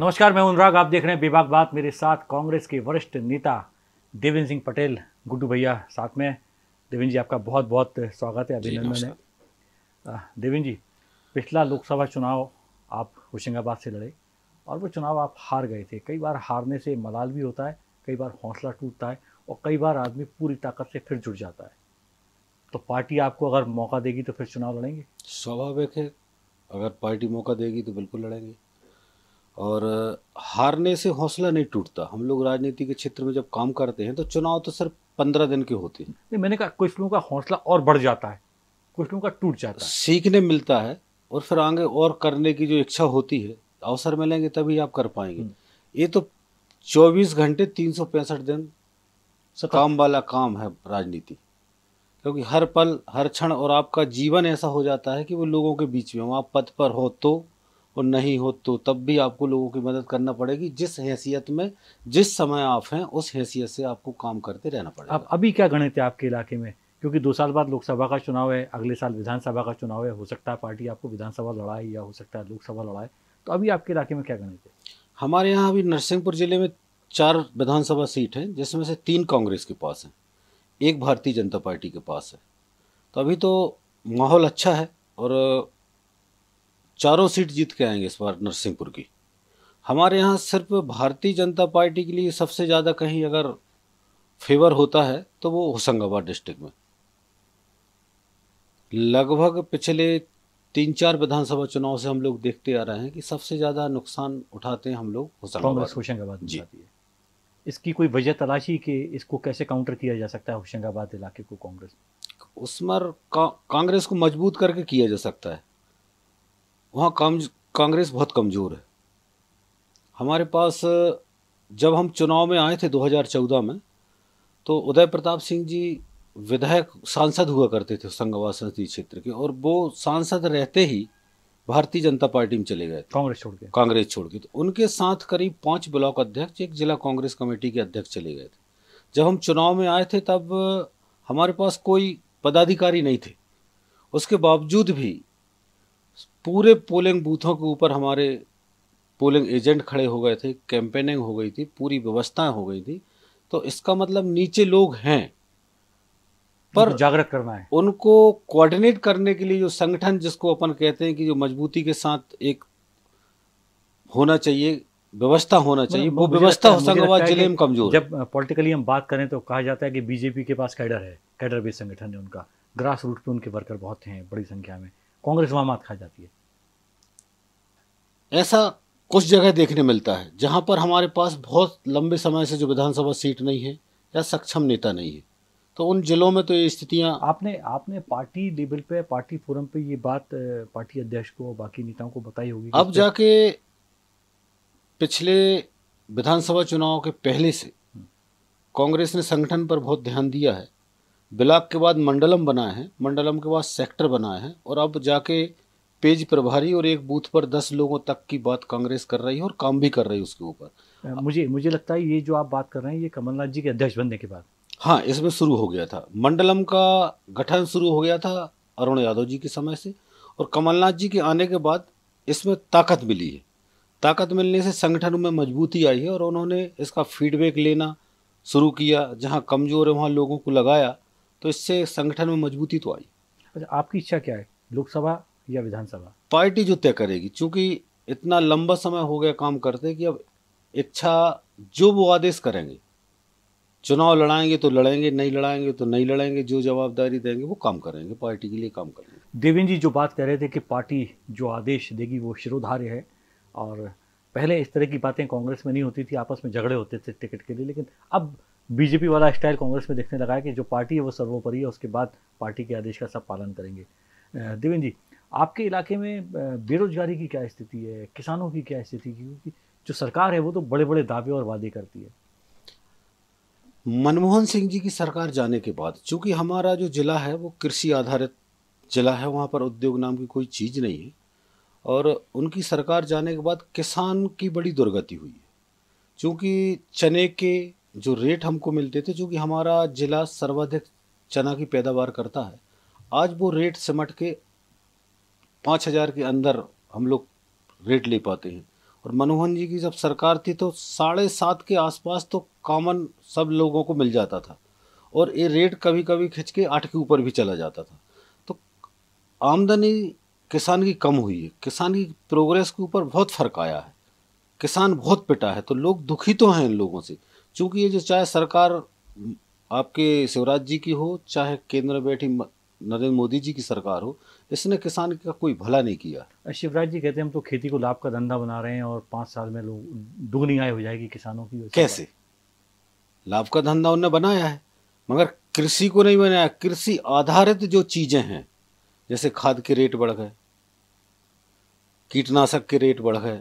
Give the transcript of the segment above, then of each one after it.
नमस्कार मैं अनुराग। आप देख रहे हैं विभाग बात। मेरे साथ कांग्रेस के वरिष्ठ नेता देवेंद्र सिंह पटेल। गुड्डू भैया साथ में देवेंद्र जी आपका बहुत बहुत स्वागत है। अभिनंदन है। देवेंद्र जी पिछला लोकसभा चुनाव आप होशंगाबाद से लड़े और वो चुनाव आप हार गए थे। कई बार हारने से मलाल भी होता है कई बार हौसला टूटता है और कई बार आदमी पूरी ताकत से फिर जुड़ जाता है। तो पार्टी आपको अगर मौका देगी तो फिर चुनाव लड़ेंगे? स्वाभाविक है। अगर पार्टी मौका देगी तो बिल्कुल लड़ेंगे। और हारने से हौसला नहीं टूटता। हम लोग राजनीति के क्षेत्र में जब काम करते हैं तो चुनाव तो सिर्फ़ पंद्रह दिन के होते हैं। नहीं मैंने कहा कुछ लोगों का हौसला और बढ़ जाता है। कुछ लोगों का टूट जाता है। सीखने मिलता है और फिर आगे और करने की जो इच्छा होती है अवसर मिलेंगे तभी आप कर पाएँगे। हम्म। ये तो चौबीस घंटे तीन सौ पैंसठ दिन काम वाला काम है राजनीति। क्योंकि हर पल हर क्षण और आपका जीवन ऐसा हो जाता है कि वो लोगों के बीच में हो। आप पद पर हो तो और नहीं हो तो तब भी आपको लोगों की मदद करना पड़ेगी। जिस हैसियत में जिस समय आप हैं उस हैसियत से आपको काम करते रहना पड़ेगा। अब अभी क्या गणित है आपके इलाके में? क्योंकि दो साल बाद लोकसभा का चुनाव है अगले साल विधानसभा का चुनाव है हो सकता है पार्टी आपको विधानसभा लड़ाए या हो सकता है लोकसभा लड़ाए। तो अभी आपके इलाके में क्या गणित है? हमारे यहाँ अभी नरसिंहपुर ज़िले में चार विधानसभा सीट हैं जिसमें से तीन कांग्रेस के पास हैं एक भारतीय जनता पार्टी के पास है। तो अभी तो माहौल अच्छा है और चारों सीट जीत के आएँगे इस बार नरसिंहपुर की। हमारे यहाँ सिर्फ़ भारतीय जनता पार्टी के लिए सबसे ज़्यादा कहीं अगर फेवर होता है तो वो होशंगाबाद डिस्ट्रिक्ट में। लगभग पिछले तीन चार विधानसभा चुनाव से हम लोग देखते आ रहे हैं कि सबसे ज़्यादा नुकसान उठाते हैं हम लोग होशंगाबाद। होशंगाबाद में जी। इसकी कोई वजह तलाशी कि इसको कैसे काउंटर किया जा सकता है होशंगाबाद इलाके को कांग्रेस? उसमें का, कांग्रेस को मज़बूत करके किया जा सकता है। वहाँ काम कांग्रेस बहुत कमज़ोर है। हमारे पास जब हम चुनाव में आए थे 2014 में तो उदय प्रताप सिंह जी विधायक सांसद हुआ करते थे होशंगाबाद संसदीय क्षेत्र के और वो सांसद रहते ही भारतीय जनता पार्टी में चले गए थे। कांग्रेस छोड़ के। कांग्रेस छोड़ के। तो उनके साथ करीब पाँच ब्लॉक अध्यक्ष एक जिला कांग्रेस कमेटी के अध्यक्ष चले गए थे। जब हम चुनाव में आए थे तब हमारे पास कोई पदाधिकारी नहीं थे। उसके बावजूद भी पूरे पोलिंग बूथों के ऊपर हमारे पोलिंग एजेंट खड़े हो गए थे कैंपेनिंग हो गई थी पूरी व्यवस्थाएँ हो गई थी। तो इसका मतलब नीचे लोग हैं पर जागरूक करना है। उनको कोऑर्डिनेट करने के लिए जो संगठन जिसको अपन कहते हैं कि जो मजबूती के साथ एक होना चाहिए व्यवस्था होना चाहिए वो व्यवस्था होशंगाबाद ज़िले में कमज़ोर जब पॉलिटिकली हम बात करें तो कहा जाता है कि बीजेपी के पास कैडर है कैडर बेस्ड संगठन है उनका। ग्रास रूट पे उनके वर्कर बहुत हैं बड़ी संख्या में। कांग्रेस वहाँ मात खा जाती है। ऐसा कुछ जगह देखने मिलता है जहाँ पर हमारे पास बहुत लंबे समय से जो विधानसभा सीट नहीं है या सक्षम नेता नहीं है। तो उन जिलों में तो ये स्थितियाँ आपने आपने पार्टी लेवल पे पार्टी फोरम पे ये बात पार्टी अध्यक्ष को बाकी नेताओं को बताई होगी अब जाके पिछले विधानसभा चुनाव के पहले से कांग्रेस ने संगठन पर बहुत ध्यान दिया है। ब्लॉक के बाद मंडलम बनाए हैं। मंडलम के बाद सेक्टर बनाए हैं और अब जाके पेज प्रभारी और एक बूथ पर दस लोगों तक की बात कांग्रेस कर रही है और काम भी कर रही है उसके ऊपर। मुझे मुझे लगता है ये जो आप बात कर रहे हैं ये कमलनाथ जी के अध्यक्ष बनने के बाद। हाँ इसमें शुरू हो गया था। मंडलम का गठन शुरू हो गया था अरुण यादव जी के समय से और कमलनाथ जी के आने के बाद इसमें ताकत मिली है। ताकत मिलने से संगठन में मजबूती आई है और उन्होंने इसका फीडबैक लेना शुरू किया जहाँ कमज़ोर है वहाँ लोगों को लगाया। तो इससे संगठन में मजबूती तो आई। अच्छा आपकी इच्छा क्या है? लोकसभा या विधानसभा? पार्टी जो तय करेगी चूँकि इतना लंबा समय हो गया काम करते कि अब इच्छा जो वो आदेश करेंगे चुनाव लड़ाएँगे तो लड़ेंगे नहीं लड़ाएँगे तो नहीं लड़ेंगे जो जवाबदारी देंगे वो काम करेंगे पार्टी के लिए काम करेंगे। देवेंद्र जी जो बात कह रहे थे कि पार्टी जो आदेश देगी वो शिरोधार्य है और पहले इस तरह की बातें कांग्रेस में नहीं होती थी आपस में झगड़े होते थे टिकट के लिए लेकिन अब बीजेपी वाला स्टाइल कांग्रेस में देखने लगा है कि जो पार्टी है वो सर्वोपरि है, उसके बाद पार्टी के आदेश का सब पालन करेंगे। देवेंद्र जी, आपके इलाके में बेरोजगारी की क्या स्थिति है? किसानों की क्या स्थिति? क्योंकि जो सरकार है वो तो बड़े बड़े दावे और वादे करती है। मनमोहन सिंह जी की सरकार जाने के बाद, चूँकि हमारा जो जिला है वो कृषि आधारित जिला है, वहाँ पर उद्योग नाम की कोई चीज़ नहीं है, और उनकी सरकार जाने के बाद किसान की बड़ी दुर्गति हुई है। चूँकि चने के जो रेट हमको मिलते थे, जो कि हमारा जिला सर्वाधिक चना की पैदावार करता है, आज वो रेट सिमट के पाँच हज़ार के अंदर हम लोग रेट ले पाते हैं। और मनमोहन जी की जब सरकार थी तो साढ़े सात के आसपास तो कॉमन सब लोगों को मिल जाता था। और ये रेट कभी कभी खिंच के आठ के ऊपर भी चला जाता था। तो आमदनी किसान की कम हुई है। किसान की प्रोग्रेस के ऊपर बहुत फ़र्क आया है। किसान बहुत पिटा है तो लोग दुखी तो हैं इन लोगों से। क्योंकि ये जो चाहे सरकार आपके शिवराज जी की हो चाहे केंद्र में बैठी नरेंद्र मोदी जी की सरकार हो इसने किसान का कोई भला नहीं किया। शिवराज जी कहते हैं हम तो खेती को लाभ का धंधा बना रहे हैं और पाँच साल में लोग दुगनी आय हो जाएगी किसानों की। कैसे? लाभ का धंधा उनने बनाया है मगर कृषि को नहीं बनाया। कृषि आधारित जो चीज़ें हैं जैसे खाद के रेट बढ़ गए कीटनाशक के रेट बढ़ गए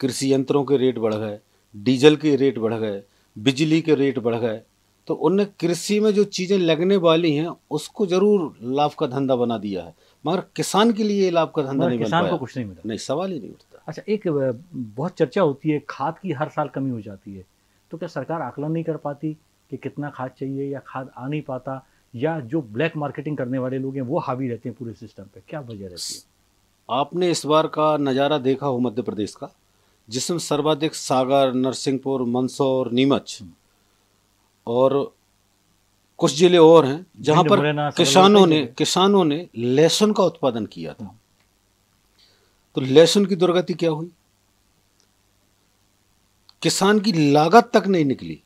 कृषि यंत्रों के रेट बढ़ गए डीजल के रेट बढ़ गए बिजली के रेट बढ़ गए तो उनने कृषि में जो चीज़ें लगने वाली हैं उसको ज़रूर लाभ का धंधा बना दिया है। मगर किसान के लिए लाभ का धंधा नहीं किसान को कुछ नहीं मिला। नहीं सवाल ही नहीं उठता। अच्छा एक बहुत चर्चा होती है खाद की हर साल कमी हो जाती है। तो क्या सरकार आकलन नहीं कर पाती कि कितना खाद चाहिए या खाद आ नहीं पाता या जो ब्लैक मार्केटिंग करने वाले लोग हैं वो हावी रहते हैं पूरे सिस्टम पे? क्या वजह रहती है? आपने इस बार का नज़ारा देखा हो मध्य प्रदेश का? जिसमें सर्वाधिक सागर नरसिंहपुर मंदसौर नीमच। और कुछ ज़िले और हैं जहाँ पर किसानों ने किसानों ने लहसुन का उत्पादन किया था। तो लहसुन की दुर्गति क्या हुई? किसान की लागत तक नहीं निकली।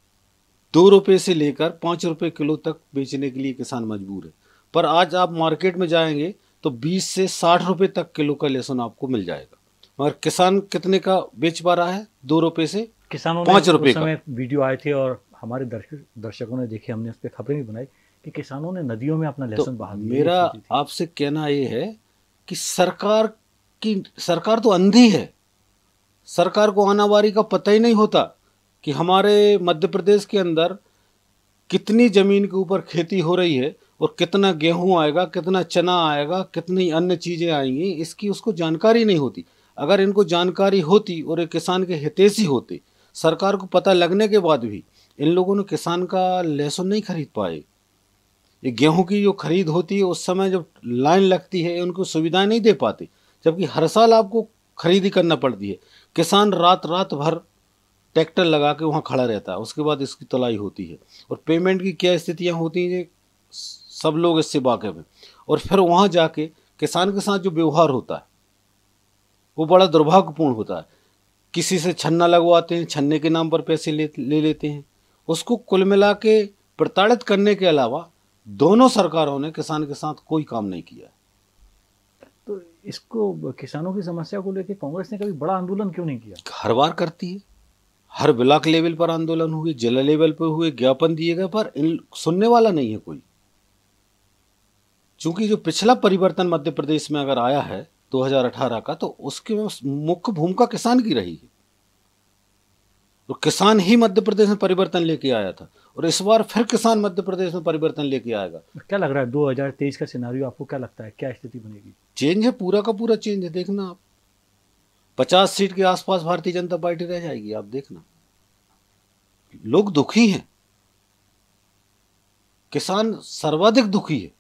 दो रुपए से लेकर पाँच रुपए किलो तक बेचने के लिए किसान मजबूर है। पर आज आप मार्केट में जाएँगे तो बीस से साठ रुपए तक किलो का लहसुन आपको मिल जाएगा। मगर किसान कितने का बेच पा रहा है? दो रुपए से किसानों पाँच रुपए का। वीडियो आए थे और हमारे दर्शक दर्शकों ने देखे हमने उस पर खबरें भी बनाई कि किसानों ने नदियों में अपना लहसुन तो बहा मेरा आपसे कहना ये है कि सरकार की सरकार तो अंधी है। सरकार को आनावारी का पता ही नहीं होता कि हमारे मध्य प्रदेश के अंदर कितनी ज़मीन के ऊपर खेती हो रही है और कितना गेहूँ आएगा कितना चना आएगा कितनी अन्य चीज़ें आएँगी इसकी उसको जानकारी नहीं होती। अगर इनको जानकारी होती और एक किसान के हितेशी होते, सरकार को पता लगने के बाद भी इन लोगों ने किसान का लहसुन नहीं खरीद पाए। ये गेहूँ की जो खरीद होती है, उस समय जब लाइन लगती है, उनको सुविधाएँ नहीं दे पाते, जबकि हर साल आपको खरीदी करना पड़ती है। किसान रात रात भर ट्रैक्टर लगा के वहाँ खड़ा रहता है, उसके बाद इसकी तलाई होती है। और पेमेंट की क्या स्थितियाँ होती हैं सब लोग इससे वाकिफ हैं। और फिर वहाँ जाके किसान के साथ जो व्यवहार होता है वो बड़ा दुर्भाग्यपूर्ण होता है। किसी से छन्ना लगवाते हैं छन्ने के नाम पर पैसे ले ले लेते हैं। उसको कुल मिला के प्रताड़ित करने के अलावा दोनों सरकारों ने किसान के साथ कोई काम नहीं किया। तो इसको किसानों की समस्या को लेकर कांग्रेस ने कभी बड़ा आंदोलन क्यों नहीं किया? हर बार करती है। हर ब्लॉक लेवल पर आंदोलन हुए जिला लेवल पर हुए ज्ञापन दिए गए पर इन सुनने वाला नहीं है कोई। चूँकि जो पिछला परिवर्तन मध्य प्रदेश में अगर आया है 2018 का तो उसकी मुख्य भूमिका किसान की रही है। तो किसान ही मध्य प्रदेश में परिवर्तन लेके आया था और इस बार फिर किसान मध्य प्रदेश में परिवर्तन लेके आएगा। क्या लग रहा है 2023 का सिनारियो आपको क्या लगता है क्या स्थिति बनेगी? चेंज है पूरा का पूरा चेंज है देखना आप। पचास सीट के आसपास भारतीय जनता पार्टी रह जाएगी आप देखना। लोग दुखी हैं। किसान सर्वाधिक दुखी है।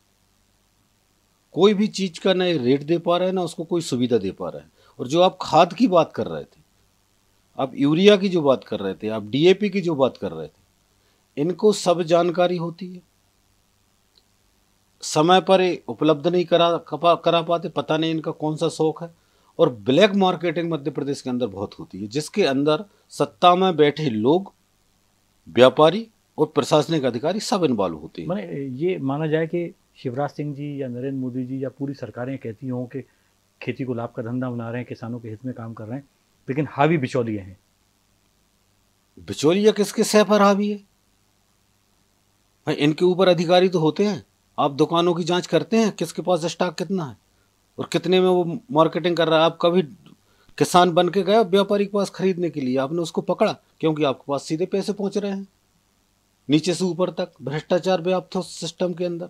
कोई भी चीज़ का ना रेट दे पा रहा है, ना उसको कोई सुविधा दे पा रहा है। और जो आप खाद की बात कर रहे थे, आप यूरिया की जो बात कर रहे थे, आप डीएपी की जो बात कर रहे थे, इनको सब जानकारी होती है। समय पर उपलब्ध नहीं करा करा पाते, पता नहीं इनका कौन सा शौक है। और ब्लैक मार्केटिंग मध्य प्रदेश के अंदर बहुत होती है, जिसके अंदर सत्ता में बैठे लोग, व्यापारी और प्रशासनिक अधिकारी सब इन्वॉल्व होते हैं। ये माना जाए कि शिवराज सिंह जी या नरेंद्र मोदी जी या पूरी सरकारें कहती हों कि खेती को लाभ का धंधा बना रहे हैं, किसानों के हित में काम कर रहे हैं, लेकिन हावी बिचौलिए हैं। बिचौलिया किसके सह पर हावी है? भाई, इनके ऊपर अधिकारी तो होते हैं। आप दुकानों की जाँच करते हैं, किसके पास स्टॉक कितना है? और कितने में वो मार्केटिंग कर रहा है? आप कभी किसान बन के गए व्यापारी के पास खरीदने के लिए? आपने उसको पकड़ा, क्योंकि आपके पास सीधे पैसे पहुँच रहे हैं। नीचे से ऊपर तक, भ्रष्टाचार व्याप्त हो सिस्टम के अंदर।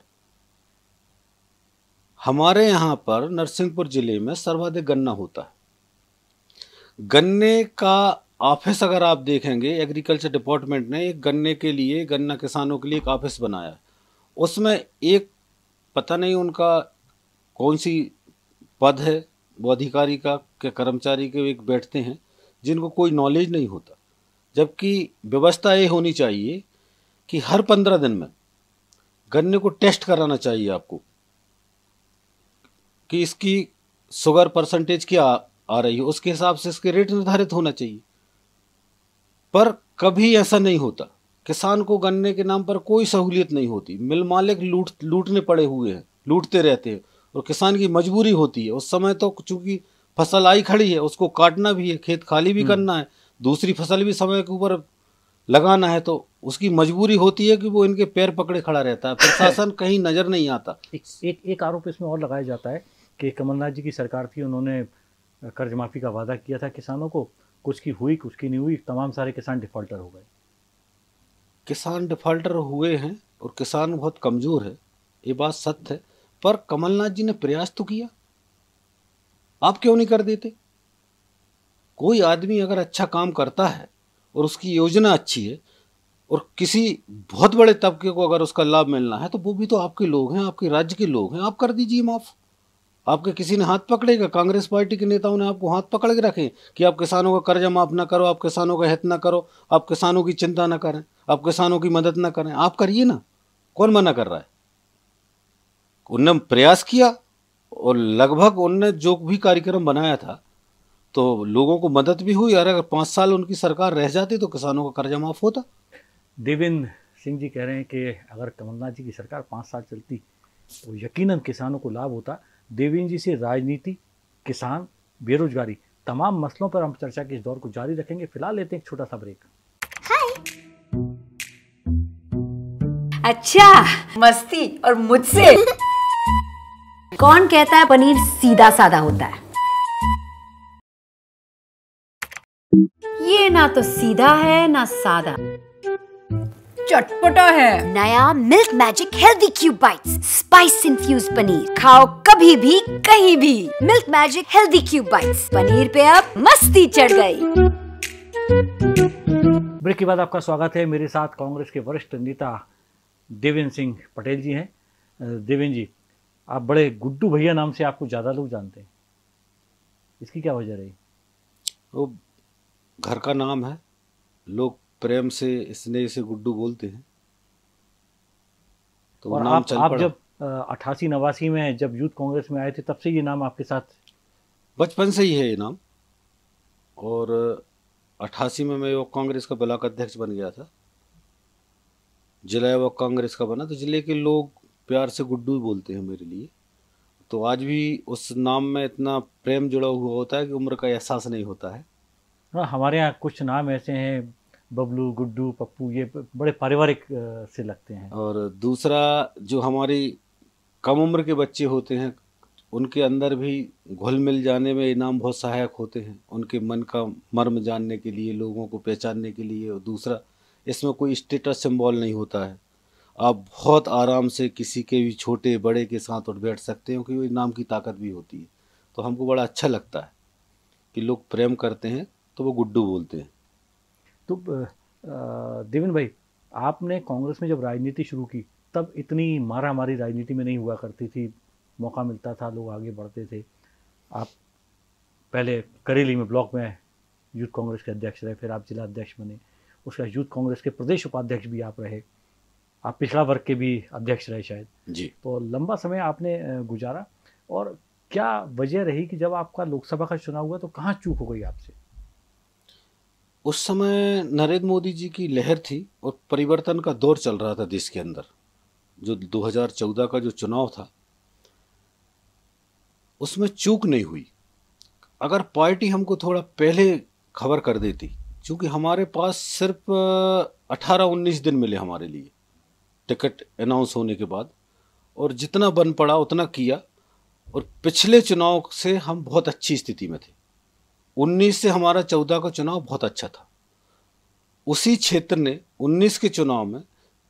हमारे यहाँ पर नरसिंहपुर ज़िले में सर्वाधिक गन्ना होता है। गन्ने का ऑफ़िस अगर आप देखेंगे, एग्रीकल्चर डिपार्टमेंट ने एक गन्ने के लिए, गन्ना किसानों के लिए एक ऑफ़िस बनाया उसमें एक, पता नहीं उनका कौन सी पद है, वो अधिकारी का, के कर्मचारी के एक बैठते हैं, जिनको कोई नॉलेज नहीं होता। जबकि व्यवस्था ये होनी चाहिए कि हर पंद्रह दिन में गन्ने को टेस्ट कराना चाहिए आपको। कि इसकी शुगर परसेंटेज क्या आ रही है? उसके हिसाब से इसके रेट निर्धारित होना चाहिए। पर कभी ऐसा नहीं होता। किसान को गन्ने के नाम पर कोई सहूलियत नहीं होती। मिल मालिक लूट लूटने पड़े हुए हैं लूटते रहते हैं और किसान की मजबूरी होती है। उस समय तो चूँकि फ़सल आई खड़ी है उसको काटना भी है खेत खाली भी हम्म। करना है दूसरी फ़सल भी समय के ऊपर लगाना है तो उसकी मजबूरी होती है कि वो इनके पैर पकड़े खड़ा रहता है प्रशासन कहीं नज़र नहीं आता। एक एक, एक आरोप इसमें और लगाया जाता है कि कमलनाथ जी की सरकार थी उन्होंने कर्ज माफ़ी का वादा किया था किसानों को कुछ की हुई कुछ की नहीं हुई तमाम सारे किसान डिफॉल्टर हो गए। किसान डिफॉल्टर हुए हैं और किसान बहुत कमज़ोर है ये बात सत्य है पर कमलनाथ जी ने प्रयास तो किया। आप क्यों नहीं कर देते? कोई आदमी अगर अच्छा काम करता है और उसकी योजना अच्छी है, और किसी बहुत बड़े तबके को अगर उसका लाभ मिलना है तो वो भी तो आपके लोग हैं, आपके राज्य के लोग हैं, आप कर दीजिए माफ़। आपके किसी ने हाथ पकड़ेगा कांग्रेस पार्टी के नेताओं ने आपको हाथ पकड़ के रखे कि आप किसानों का कर्जा माफ़ ना करो, आप किसानों का हित ना करो, आप किसानों की चिंता ना करें, आप किसानों की मदद ना करें, आप करिए ना। कौन मना कर रहा है? उनने प्रयास किया, और लगभग उनने जो भी कार्यक्रम बनाया था तो लोगों को मदद भी हुई और अगर पाँच साल उनकी सरकार रह जाती तो किसानों का कर्जा माफ़ होता। देवेंद्र सिंह जी कह रहे हैं कि अगर कमलनाथ जी की सरकार पाँच साल चलती तो यकीनन किसानों को लाभ होता। देवेंद्र जी से राजनीति किसान बेरोजगारी तमाम मसलों पर हम चर्चा के इस दौर को जारी रखेंगे। फ़िलहाल लेते हैं एक छोटा सा ब्रेक। अच्छा मस्ती और मुझसे। कौन कहता है पनीर सीधा साधा होता है? ये ना तो सीधा है ना सादा। चटपटा है। नया milk magic healthy cube bites spice infuse paneer. खाओ कभी भी कहीं भी। Milk magic healthy cube bites. Paneer पे अब मस्ती चढ़ गई। ब्रेक के बाद आपका स्वागत है। मेरे साथ कांग्रेस के वरिष्ठ नेता देवेंद्र सिंह पटेल जी हैं। देवेंद्र जी आप बड़े गुड्डू भैया नाम से आपको ज़्यादा लोग जानते हैं। इसकी क्या वजह रही? वो घर का नाम है। लोग प्रेम से स्नेह से गुड्डू बोलते हैं। तो और नाम आप, चल आप जब अठासी नवासी में जब यूथ कांग्रेस में आए थे तब से ये नाम आपके साथ? बचपन से ही है ये नाम। और अट्ठासी में मैं युवक कांग्रेस का ब्लॉक अध्यक्ष बन गया था। जिला युवक कांग्रेस का बना तो ज़िले के लोग प्यार से गुड्डू बोलते हैं मेरे लिए। तो आज भी उस नाम में इतना प्रेम जुड़ा हुआ होता है कि उम्र का एहसास नहीं होता है। हाँ हमारे यहाँ कुछ नाम ऐसे हैं, बबलू, गुड्डू, पप्पू, ये बड़े पारिवारिक से लगते हैं। और दूसरा जो हमारी कम उम्र के बच्चे होते हैं, उनके अंदर भी घुल मिल जाने में इनाम बहुत सहायक होते हैं। उनके मन का मर्म जानने के लिए, लोगों को पहचानने के लिए, और दूसरा, इसमें कोई स्टेटस सिंबल नहीं होता है। आप बहुत आराम से किसी के भी छोटे, बड़े के साथ उठ बैठ सकते हैं, क्योंकि इनाम की ताकत भी होती है। तो हमको बड़ा अच्छा लगता है कि लोग प्रेम करते हैं तो वो गुड्डू बोलते हैं। तो देवेंद्र भाई आपने कांग्रेस में जब राजनीति शुरू की तब इतनी मारा मारी राजनीति में नहीं हुआ करती थी। मौका मिलता था लोग आगे बढ़ते थे। आप पहले करेली में ब्लॉक में यूथ कांग्रेस के अध्यक्ष रहे फिर आप जिला अध्यक्ष बने। उसका यूथ कांग्रेस के प्रदेश उपाध्यक्ष भी आप रहे। आप पिछड़ा वर्ग के भी अध्यक्ष रहे शायद। जी। तो लंबा समय आपने गुजारा। और क्या वजह रही कि जब आपका लोकसभा का चुनाव हुआ तो कहाँ चूक हो गई आपसे? उस समय नरेंद्र मोदी जी की लहर थी और परिवर्तन का दौर चल रहा था देश के अंदर, जो 2014 का जो चुनाव था, उसमें चूक नहीं हुई। अगर पार्टी हमको थोड़ा पहले खबर कर देती, क्योंकि हमारे पास सिर्फ़ 18-19 दिन मिले हमारे लिए, टिकट अनाउंस होने के बाद, और जितना बन पड़ा उतना किया, और पिछले चुनाव से हम बहुत अच्छी स्थिति में थे। उन्नीस से हमारा चौदह का चुनाव बहुत अच्छा था। उसी क्षेत्र ने उन्नीस के चुनाव में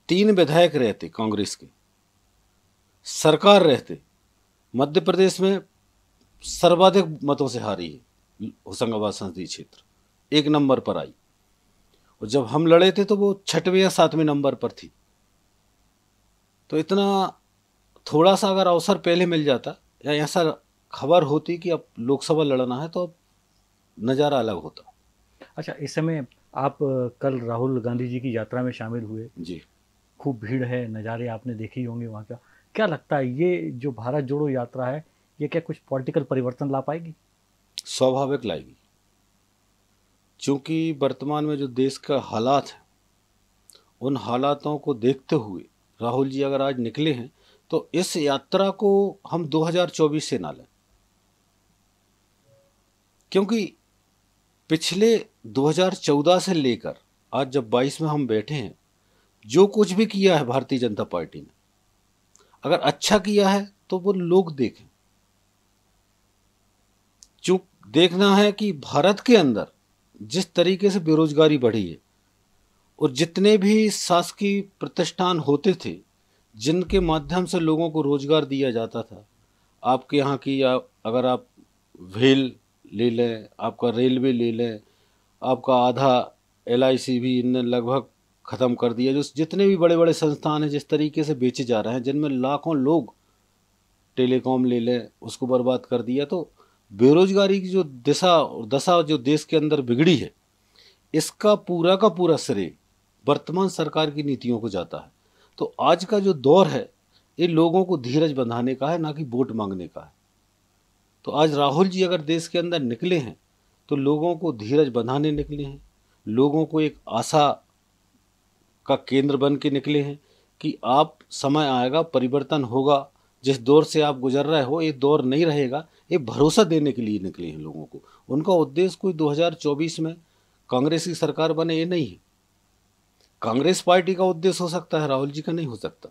तीन विधायक रहते कांग्रेस के। सरकार रहते। मध्य प्रदेश में सर्वाधिक मतों से हारी है होशंगाबाद संसदीय क्षेत्र। एक नंबर पर आई। और जब हम लड़े थे तो वो छठवें या सातवें नंबर पर थी। तो इतना थोड़ा सा अगर अवसर पहले मिल जाता या ऐसा खबर होती कि अब लोकसभा लड़ना है तो नज़ारा अलग होता। अच्छा इस समय आप कल राहुल गांधी जी की यात्रा में शामिल हुए। जी। खूब भीड़ है नज़ारे आपने देखे ही होंगे वहाँ का। क्या लगता है ये जो भारत जोड़ो यात्रा है ये क्या कुछ पॉलिटिकल परिवर्तन ला पाएगी? स्वाभाविक लाएगी। क्योंकि वर्तमान में जो देश का हालात है उन हालातों को देखते हुए राहुल जी अगर आज निकले हैं तो इस यात्रा को हम 2024 से ना लें। क्योंकि पिछले 2014 से लेकर आज जब 22 में हम बैठे हैं, जो कुछ भी किया है भारतीय जनता पार्टी ने, अगर अच्छा किया है तो वो लोग देखें। चूं देखना है कि भारत के अंदर जिस तरीके से बेरोजगारी बढ़ी है और जितने भी शासकीय प्रतिष्ठान होते थे, जिनके माध्यम से लोगों को रोज़गार दिया जाता था, आपके यहाँ की या अगर आप वेल ले लें, आपका रेलवे ले लें, आपका आधा एलआईसी भी इनने लगभग ख़त्म कर दिया। जो जितने भी बड़े बड़े संस्थान हैं, जिस तरीके से बेचे जा रहे हैं, जिनमें लाखों लोग टेलीकॉम ले लें, उसको बर्बाद कर दिया तो बेरोजगारी की जो दिशा और दशा जो देश के अंदर बिगड़ी है, इसका पूरा का पूरा श्रेय वर्तमान सरकार की नीतियों को जाता है। तो आज का जो दौर है, ये लोगों को धीरज बंधाने का है, ना कि वोट मांगने का है। तो आज राहुल जी अगर देश के अंदर निकले हैं तो लोगों को धीरज बंधाने निकले हैं, लोगों को एक आशा का केंद्र बन के निकले हैं कि आप समय आएगा, परिवर्तन होगा, जिस दौर से आप गुजर रहे हो, ये दौर नहीं रहेगा, ये भरोसा देने के लिए निकले हैं लोगों को। उनका उद्देश्य कोई 2024 में कांग्रेस की सरकार बने, ये नहीं है। कांग्रेस पार्टी का उद्देश्य हो सकता है, राहुल जी का नहीं हो सकता।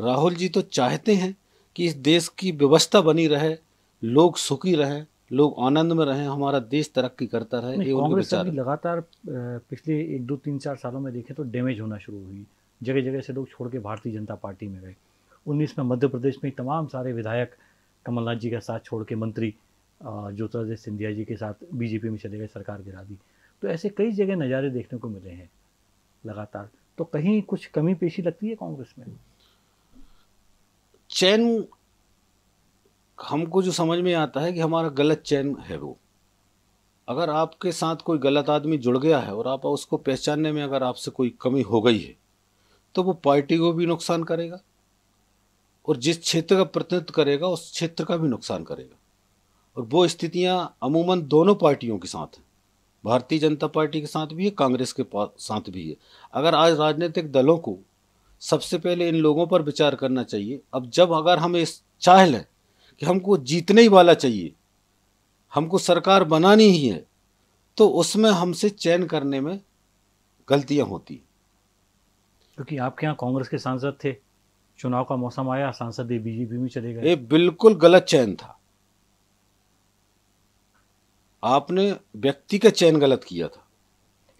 राहुल जी तो चाहते हैं कि इस देश की व्यवस्था बनी रहे लोग सुखी रहें लोग आनंद में रहें हमारा देश तरक्की करता रहे कांग्रेस। लगातार पिछले एक दो तीन चार सालों में देखें तो डैमेज होना शुरू हुई। जगह जगह से लोग छोड़ के भारतीय जनता पार्टी में गए। उन्नीस में मध्य प्रदेश में तमाम सारे विधायक कमलनाथ जी का साथ छोड़ के मंत्री ज्योतिरादित्य सिंधिया जी के साथ बीजेपी में चले गए सरकार गिरा दी। तो ऐसे कई जगह नज़ारे देखने को मिले हैं लगातार। तो कहीं कुछ कमी पेशी लगती है कांग्रेस में? चैन हमको जो समझ में आता है कि हमारा गलत चैन है वो। अगर आपके साथ कोई गलत आदमी जुड़ गया है और आप उसको पहचानने में अगर आपसे कोई कमी हो गई है तो वो पार्टी को भी नुकसान करेगा और जिस क्षेत्र का प्रतिनिधित्व करेगा, उस क्षेत्र का भी नुकसान करेगा। और वो स्थितियाँ अमूमन दोनों पार्टियों के साथ हैं। भारतीय जनता पार्टी के साथ भी है, कांग्रेस के साथ भी है। अगर आज राजनीतिक दलों को सबसे पहले इन लोगों पर विचार करना चाहिए, अब जब अगर हम इस चाह लें कि हमको जीतने ही वाला चाहिए। हमको सरकार बनानी ही है। तो उसमें हमसे चयन करने में गलतियाँ होती। क्योंकि आपके यहाँ कांग्रेस के सांसद थे। चुनाव का मौसम आया सांसद बीजेपी में चले गए। ये बिल्कुल गलत चयन था। आपने व्यक्ति का चयन गलत किया था।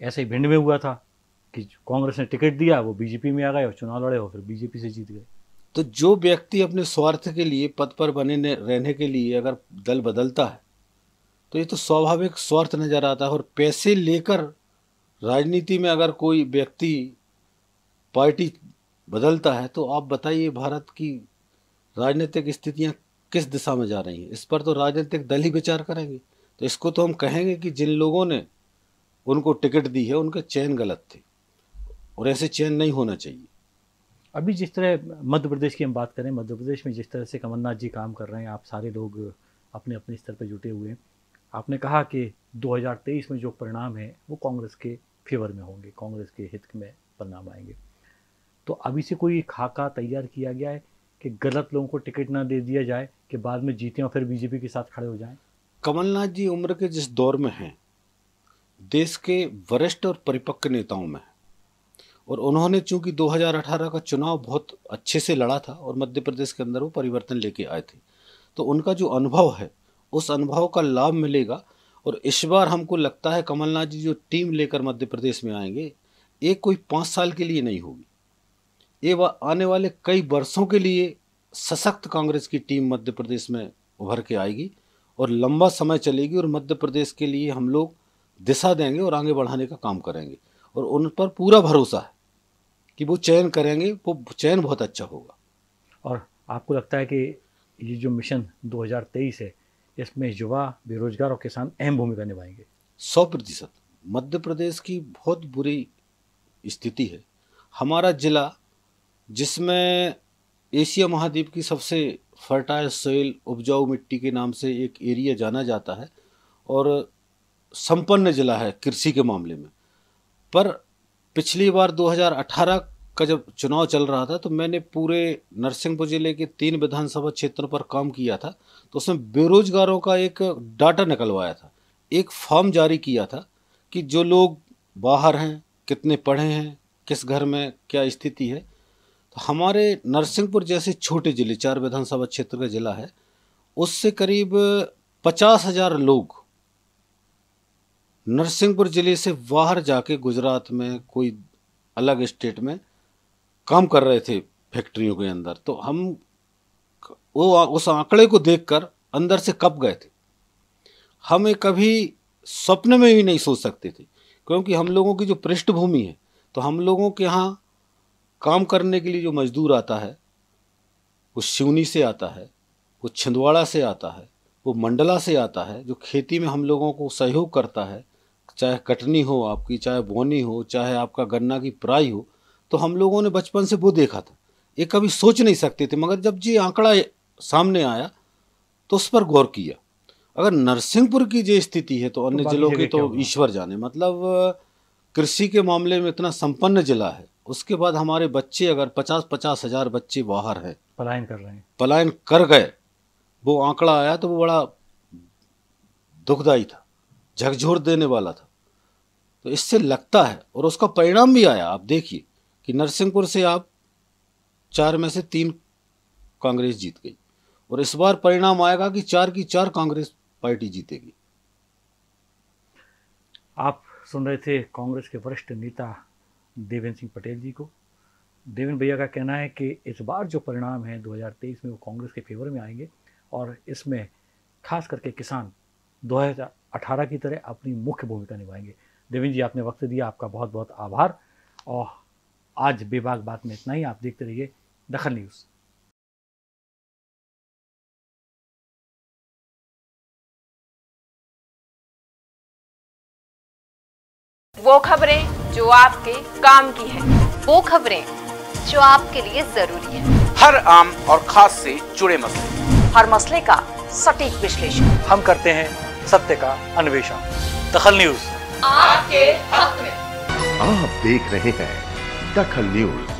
ऐसे ही भिंड में हुआ था कि कांग्रेस ने टिकट दिया वो बीजेपी में आ गए और चुनाव लड़े हो फिर बीजेपी से जीत गए। तो जो व्यक्ति अपने स्वार्थ के लिए पद पर बने रहने के लिए अगर दल बदलता है तो ये तो स्वाभाविक स्वार्थ नज़र आता है। और पैसे लेकर राजनीति में अगर कोई व्यक्ति पार्टी बदलता है तो आप बताइए भारत की राजनीतिक स्थितियाँ किस दिशा में जा रही हैं? इस पर तो राजनीतिक दल ही विचार करेंगे। तो इसको तो हम कहेंगे कि जिन लोगों ने उनको टिकट दी है, उनके चयन गलत थे। और ऐसे चयन नहीं होना चाहिए। अभी जिस तरह मध्य प्रदेश की हम बात करें, मध्य प्रदेश में जिस तरह से कमलनाथ जी काम कर रहे हैं, आप सारे लोग अपने अपने स्तर पर जुटे हुए हैं। आपने कहा कि 2023 में जो परिणाम है, वो कांग्रेस के फेवर में होंगे, कांग्रेस के हित में परिणाम आएँगे। तो अभी से कोई खाका तैयार किया गया है कि गलत लोगों को टिकट ना दे दिया जाए, कि बाद में जीते और फिर बीजेपी के साथ खड़े हो जाएँ? कमलनाथ जी उम्र के जिस दौर में हैं, देश के वरिष्ठ और परिपक्व नेताओं में और उन्होंने चूँकि 2018 का चुनाव बहुत अच्छे से लड़ा था और मध्य प्रदेश के अंदर वो परिवर्तन लेके आए थे तो उनका जो अनुभव है, उस अनुभव का लाभ मिलेगा। और इस बार हमको लगता है कमलनाथ जी जो टीम लेकर मध्य प्रदेश में आएँगे, ये कोई पाँच साल के लिए नहीं होगी। ये आने वाले कई वर्षों के लिए सशक्त कांग्रेस की टीम मध्य प्रदेश में उभर के आएगी और लंबा समय चलेगी और मध्य प्रदेश के लिए हम लोग दिशा देंगे और आगे बढ़ाने का काम करेंगे। और उन पर पूरा भरोसा है। कि वो चयन करेंगे वो चयन बहुत अच्छा होगा। और आपको लगता है कि ये जो मिशन 2023 है इसमें युवा बेरोजगार और किसान अहम भूमिका निभाएँगे? सौ प्रतिशत। मध्य प्रदेश की बहुत बुरी स्थिति है। हमारा ज़िला जिसमें एशिया महाद्वीप की सबसे फर्टाइल सोइल उपजाऊ मिट्टी के नाम से एक एरिया जाना जाता है और संपन्न ज़िला है कृषि के मामले में। पर पिछली बार 2018 का जब चुनाव चल रहा था तो मैंने पूरे नरसिंहपुर ज़िले के तीन विधानसभा क्षेत्रों पर काम किया था तो उसमें बेरोजगारों का एक डाटा निकलवाया था। एक फॉर्म जारी किया था कि जो लोग बाहर हैं, कितने पढ़े हैं, किस घर में क्या स्थिति है तो हमारे नरसिंहपुर जैसे छोटे ज़िले, चार विधानसभा क्षेत्र का ज़िला है, उससे करीब पचास हज़ार लोग नरसिंहपुर ज़िले से बाहर जाके गुजरात में, कोई अलग स्टेट में काम कर रहे थे फैक्ट्रियों के अंदर तो हम वो उस आंकड़े को देखकर अंदर से कप गए थे। हमें कभी स्वप्न में भी नहीं सोच सकते थे, क्योंकि हम लोगों की जो पृष्ठभूमि है तो हम लोगों के यहाँ काम करने के लिए जो मजदूर आता है, वो सिवनी से आता है, वो छिंदवाड़ा से आता है, वो मंडला से आता है, जो खेती में हम लोगों को सहयोग करता है, चाहे कटनी हो आपकी, चाहे बोनी हो, चाहे आपका गन्ना की प्राई हो तो हम लोगों ने बचपन से वो देखा था। ये कभी सोच नहीं सकते थे मगर जब जी आंकड़ा सामने आया तो उस पर गौर किया। अगर नरसिंहपुर की जो स्थिति है तो अन्य तो जिलों की तो ईश्वर जाने। मतलब कृषि के मामले में इतना संपन्न जिला है उसके बाद हमारे बच्चे अगर पचास पचास हज़ार बच्चे बाहर हैं पलायन कर रहे हैं। पलायन कर गए वो आंकड़ा आया तो वो बड़ा दुखदायी था झकझोर देने वाला था। तो इससे लगता है और उसका परिणाम भी आया आप देखिए। कि नरसिंहपुर से आप चार में से तीन कांग्रेस जीत गई। और इस बार परिणाम आएगा कि चार की चार कांग्रेस पार्टी जीतेगी। आप सुन रहे थे कांग्रेस के वरिष्ठ नेता देवेंद्र सिंह पटेल जी को। देवेंद्र भैया का कहना है कि इस बार जो परिणाम है 2023 में वो कांग्रेस के फेवर में आएँगे और इसमें खास करके किसान 2018 की तरह अपनी मुख्य भूमिका निभाएँगे। देवेंद्र जी, आपने वक्त दिया, आपका बहुत बहुत आभार और आज बेबाक बात में इतना ही आप देखते रहिए दखल न्यूज़। वो खबरें जो आपके काम की है। वो खबरें जो आपके लिए ज़रूरी है। हर आम और खास से जुड़े मसले। हर मसले का सटीक विश्लेषण। हम करते हैं सत्य का अन्वेषण। दखल न्यूज़। आपके हक में। आप देख रहे हैं दखल न्यूज़